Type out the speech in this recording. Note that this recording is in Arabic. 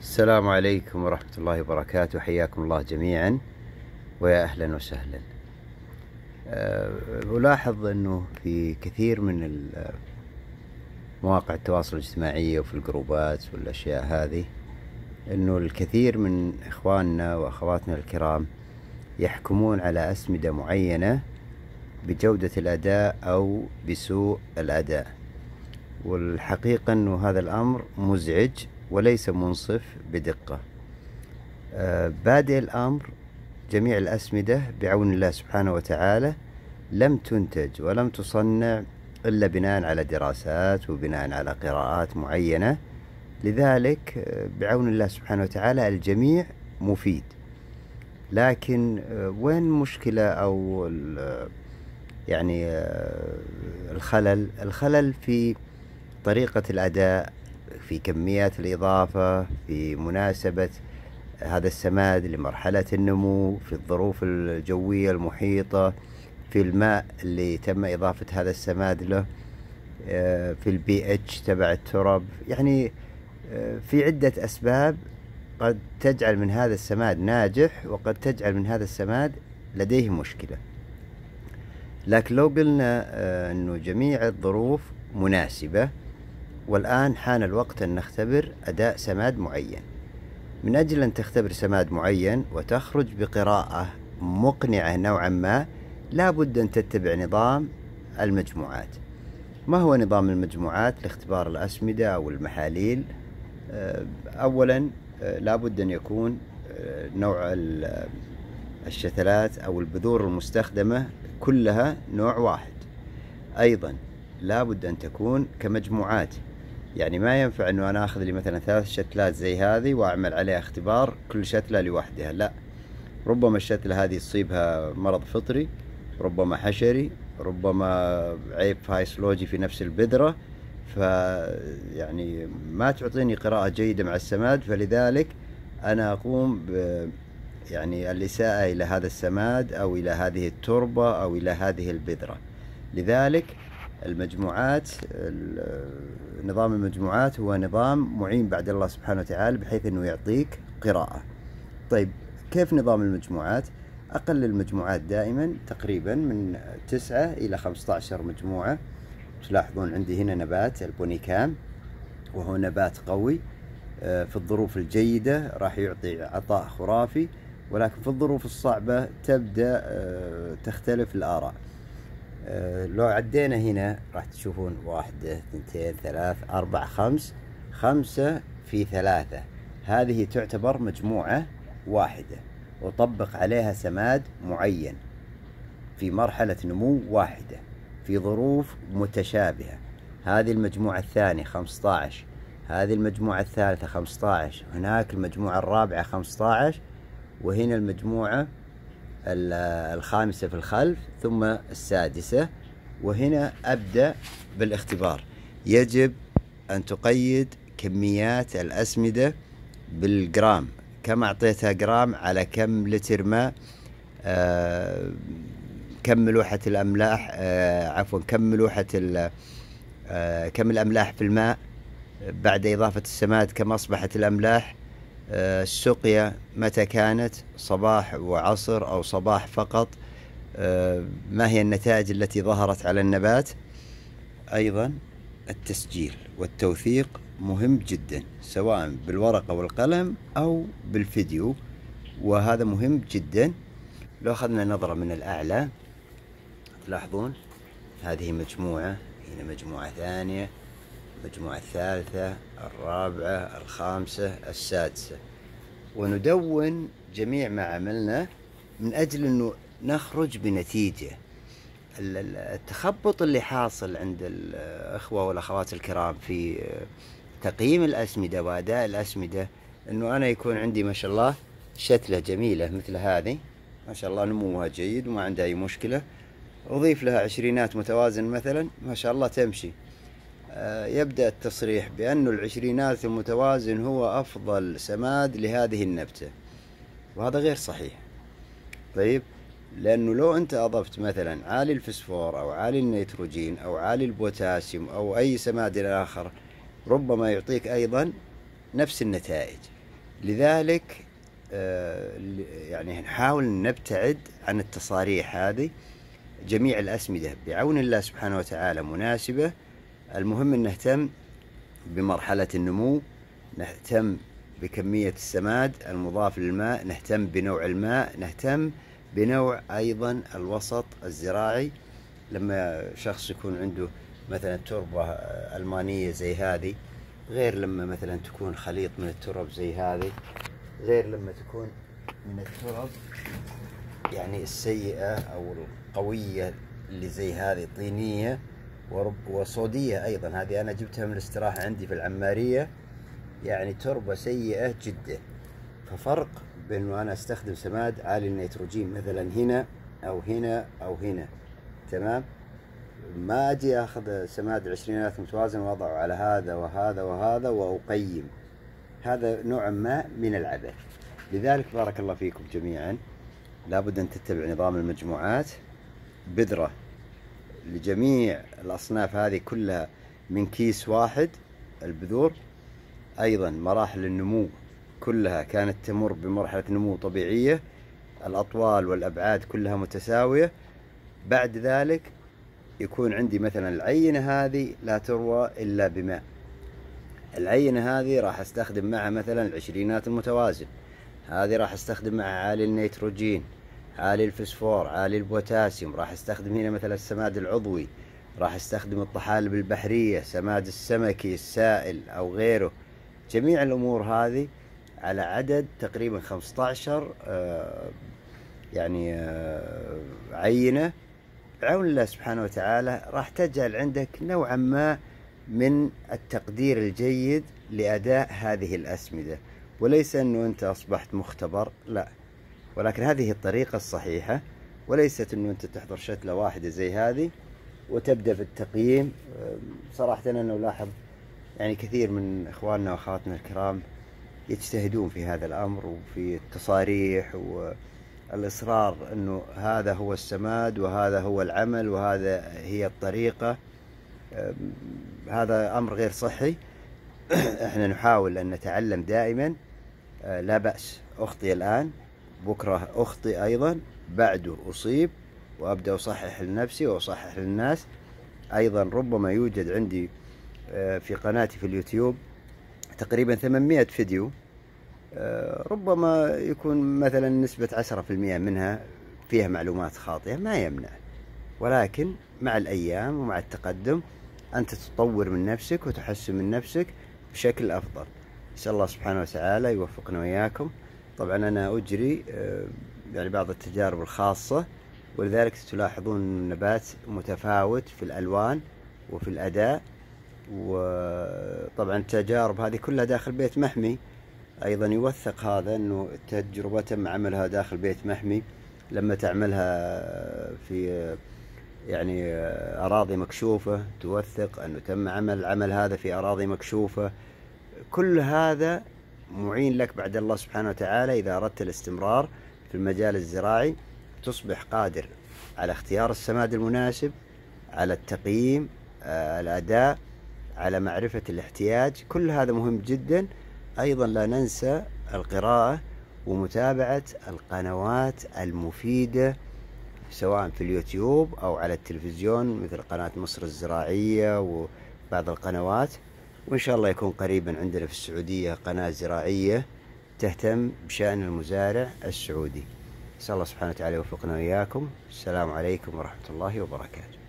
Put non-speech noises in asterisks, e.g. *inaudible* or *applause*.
السلام عليكم ورحمة الله وبركاته. حياكم الله جميعا. ويا أهلا وسهلا. أه، ألاحظ أنه في كثير من مواقع التواصل الاجتماعي وفي الجروبات والأشياء هذه أنه الكثير من إخواننا وأخواتنا الكرام يحكمون على أسمدة معينة بجودة الأداء أو بسوء الأداء. والحقيقة أنه هذا الأمر مزعج وليس منصف بدقة. آه، بادئ الأمر جميع الأسمدة بعون الله سبحانه وتعالى لم تنتج ولم تصنع إلا بناء على دراسات وبناء على قراءات معينة. لذلك آه، بعون الله سبحانه وتعالى الجميع مفيد. لكن آه، وين المشكلة أو يعني الخلل؟ الخلل في طريقة الأداء في كميات الإضافة في مناسبة هذا السماد لمرحلة النمو في الظروف الجوية المحيطة في الماء اللي تم إضافة هذا السماد له آه، في البي اتش تبع الترب. يعني آه، في عدة أسباب قد تجعل من هذا السماد ناجح وقد تجعل من هذا السماد لديه مشكلة. لكن لو قلنا آه، أنه جميع الظروف مناسبة والآن حان الوقت أن نختبر أداء سماد معين. من أجل أن تختبر سماد معين وتخرج بقراءة مقنعة نوعا ما لا بد أن تتبع نظام المجموعات. ما هو نظام المجموعات؟ لاختبار الأسمدة أو المحاليل. آه، أولا آه، لا بد أن يكون آه، نوع الشتلات أو البذور المستخدمة كلها نوع واحد. أيضا لا بد أن تكون كمجموعات. يعني ما ينفع إنه أنا آخذ لي مثلا ثلاث شتلات زي هذه وأعمل عليها اختبار كل شتلة لوحدها. لا ربما الشتلة هذه تصيبها مرض فطري ربما حشري ربما عيب فايسلوجي في نفس البذرة. ف يعني ما تعطيني قراءة جيدة مع السماد فلذلك أنا أقوم ب يعني الإساءة إلى هذا السماد أو إلى هذه التربة أو إلى هذه البذرة. لذلك المجموعات نظام المجموعات هو نظام معين بعد الله سبحانه وتعالى بحيث إنه يعطيك قراءة. طيب كيف نظام المجموعات؟ أقل المجموعات دائما تقريبا من تسعة إلى خمسة عشر مجموعة. تلاحظون عندي هنا نبات البونيكام وهو نبات قوي. آه، في الظروف الجيدة راح يعطي عطاء خرافي ولكن في الظروف الصعبة تبدأ آه، تختلف الآراء. لو عدينا هنا راح تشوفون واحدة اثنتين ثلاث أربع خمس. خمسة في ثلاثة. هذه تعتبر مجموعة واحدة. وطبق عليها سماد معين في مرحلة نمو واحدة في ظروف متشابهة. هذه المجموعة الثانية 15 هذه المجموعة الثالثة 15 هناك المجموعة الرابعة 15 وهنا المجموعة الخامسة في الخلف ثم السادسة وهنا أبدأ بالاختبار. يجب أن تقيد كميات الأسمدة بالجرام. كم أعطيتها جرام على كم لتر ماء؟ آه كم ملوحة الأملاح؟ آه عفوا كم ملوحة آه كم الأملاح في الماء؟ بعد إضافة السماد كم أصبحت الأملاح؟ السقيا متى كانت؟ صباح وعصر أو صباح فقط. آه، ما هي النتائج التي ظهرت على النبات؟ أيضا التسجيل والتوثيق مهم جدا سواء بالورقة والقلم أو بالفيديو وهذا مهم جدا. لو أخذنا نظرة من الأعلى تلاحظون هذه مجموعة هنا مجموعة ثانية. المجموعة الثالثة الرابعة الخامسة السادسة. وندون جميع ما عملنا من أجل أنه نخرج بنتيجة. التخبط اللي حاصل عند الأخوة والأخوات الكرام في تقييم الأسمدة وأداء الأسمدة أنه أنا يكون عندي ما شاء الله شتلة جميلة مثل هذه. ما شاء الله نموها جيد وما عندها أي مشكلة. أضيف لها عشرينات متوازن مثلا ما شاء الله تمشي. يبدأ التصريح بأن العشرينات المتوازن هو أفضل سماد لهذه النبتة. وهذا غير صحيح. طيب لأنه لو أنت أضفت مثلا عالي الفسفور أو عالي النيتروجين أو عالي البوتاسيوم أو أي سماد آخر ربما يعطيك أيضا نفس النتائج. لذلك آه، يعني نحاول نبتعد عن التصاريح هذه. جميع الأسمدة بعون الله سبحانه وتعالى مناسبة المهم أن نهتم بمرحلة النمو نهتم بكمية السماد المضاف للماء نهتم بنوع الماء نهتم بنوع أيضا الوسط الزراعي. لما شخص يكون عنده مثلا تربة ألمانية زي هذه غير لما مثلا تكون خليط من الترب زي هذه غير لما تكون من الترب يعني السيئة أو القوية اللي زي هذه طينية وصودية أيضا. هذه أنا جبتها من الاستراحة عندي في العمارية. يعني تربة سيئة جدا. ففرق بين أنا أستخدم سماد عالي النيتروجين مثلا هنا أو هنا أو هنا. تمام؟ ما أجي أخذ سماد العشرينات متوازن وأضعه على هذا وهذا وهذا وأقيم. هذا نوع ما من العبث. لذلك بارك الله فيكم جميعا. لابد أن تتبع نظام المجموعات. بذرة لجميع الأصناف هذه كلها من كيس واحد البذور. أيضا مراحل النمو كلها كانت تمر بمرحلة نمو طبيعية. الأطوال والأبعاد كلها متساوية. بعد ذلك يكون عندي مثلا العينة هذه لا تروى إلا بماء. العينة هذه راح أستخدم معها مثلا العشرينات المتوازن. هذه راح أستخدم معها عالي النيتروجين. عالي الفسفور عالي البوتاسيوم راح استخدم هنا مثلا السماد العضوي راح استخدم الطحالب البحرية سماد السمكي السائل أو غيره. جميع الأمور هذه على عدد تقريبا 15 آه، يعني آه، عينة. بعون الله سبحانه وتعالى راح تجعل عندك نوعا ما من التقدير الجيد لأداء هذه الأسمدة. وليس أنه أنت أصبحت مختبر لا. ولكن هذه الطريقة الصحيحة وليست أنه أنت تحضر شتلة واحدة زي هذه وتبدأ في التقييم. صراحة أنا ألاحظ يعني كثير من إخواننا وأخواتنا الكرام يجتهدون في هذا الأمر وفي التصاريح والإصرار أنه هذا هو السماد وهذا هو العمل وهذا هي الطريقة. هذا أمر غير صحي. *clears throat* إحنا نحاول أن نتعلم دائما. أه، لا بأس. أخطي الآن. بكرة أخطي أيضا بعده أصيب وأبدأ أصحح لنفسي وأصحح للناس. أيضا ربما يوجد عندي أه، في قناتي في اليوتيوب تقريبا 800 فيديو أه، ربما يكون مثلا نسبة 10% منها فيها معلومات خاطئة ما يمنع. ولكن مع الأيام ومع التقدم أنت تطور من نفسك وتحسن من نفسك بشكل أفضل. نسأل الله سبحانه وتعالى يوفقنا وإياكم. طبعا أنا أجري آه، يعني بعض التجارب الخاصة ولذلك تلاحظون النبات متفاوت في الألوان وفي الأداء. وطبعا التجارب هذه كلها داخل بيت محمي. أيضا يوثق هذا أنه تجربة تم عملها داخل بيت محمي. لما تعملها في يعني أراضي مكشوفة توثق أنه تم عمل العمل هذا في أراضي مكشوفة. كل هذا معين لك بعد الله سبحانه وتعالى إذا أردت الاستمرار في المجال الزراعي تصبح قادر على اختيار السماد المناسب على التقييم آه، الأداء على معرفة الاحتياج كل هذا مهم جدا. أيضا لا ننسى القراءة ومتابعة القنوات المفيدة سواء في اليوتيوب أو على التلفزيون مثل قناة مصر الزراعية وبعض القنوات. وإن شاء الله يكون قريبا عندنا في السعودية قناة زراعية تهتم بشأن المزارع السعودي. نسأل الله سبحانه وتعالى يوفقنا وإياكم. السلام عليكم ورحمة الله وبركاته.